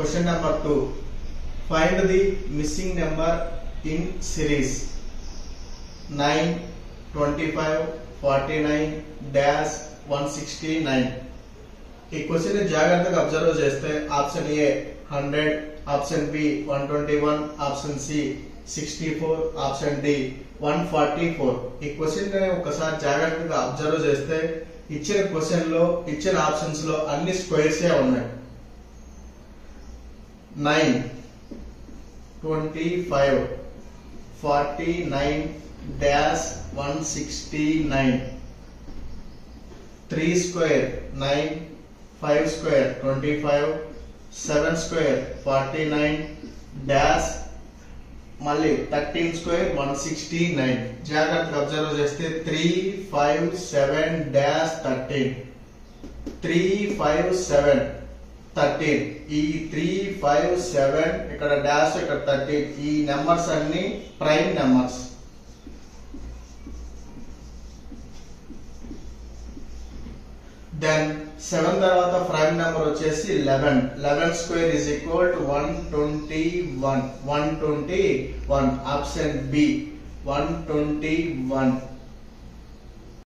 Question number two find the missing number in series nine twenty five forty nine dash one sixty nine ఈ question జాగ్రత్తగా observe చేస్తే option A hundred option B one twenty one option C sixty four option D one forty four ఈ question ఒకసారి జాగ్రత్తగా observe చేస్తే ఇచ్చిన క్వశ్చన్లో ఇచ్చిన ఆప్షన్స్లో అన్ని స్క్వేర్స్ ఉన్నాయి. Nine twenty five forty nine dash one sixty nine. Three square nine five square twenty five seven square forty nine dash మళ్ళీ thirteen square one sixty nine. జాగ్రత్త అబ్జర్వ్ చేస్తే three five seven dash thirteen. Three five seven. Thirteen. ఈ three five seven ఇక్కడ dash ఇక్కడ thirteen ఈ numbers అన్ని prime numbers then seven తర్వాత prime number వచ్చేసి eleven eleven square is equal to one twenty one one twenty one option B one twenty one